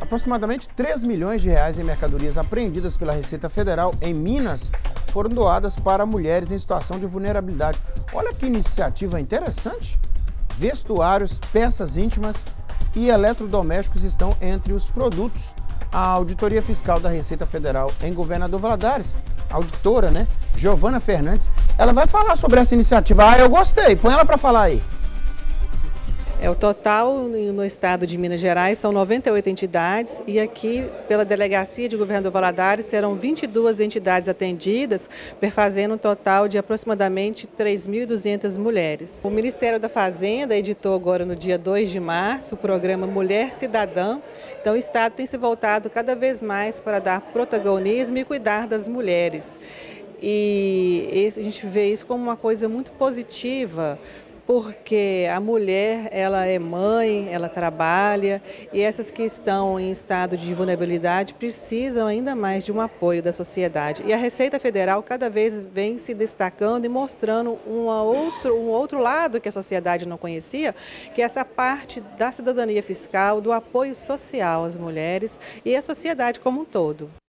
Aproximadamente 3 milhões de reais em mercadorias apreendidas pela Receita Federal em Minas foram doadas para mulheres em situação de vulnerabilidade. Olha que iniciativa interessante! Vestuários, peças íntimas e eletrodomésticos estão entre os produtos. A Auditoria Fiscal da Receita Federal em Governador Valadares, auditora, né, Giovana Fernandes, ela vai falar sobre essa iniciativa. Ah, eu gostei, põe ela para falar aí. É, o total no estado de Minas Gerais são 98 entidades e aqui pela Delegacia de Governo do Valadares serão 22 entidades atendidas, perfazendo um total de aproximadamente 3.200 mulheres. O Ministério da Fazenda editou agora no dia 2 de março o programa Mulher Cidadã, então o Estado tem se voltado cada vez mais para dar protagonismo e cuidar das mulheres. E a gente vê isso como uma coisa muito positiva, porque a mulher ela é mãe, ela trabalha e essas que estão em estado de vulnerabilidade precisam ainda mais de um apoio da sociedade. E a Receita Federal cada vez vem se destacando e mostrando uma outro, um outro lado que a sociedade não conhecia, que é essa parte da cidadania fiscal, do apoio social às mulheres e à sociedade como um todo.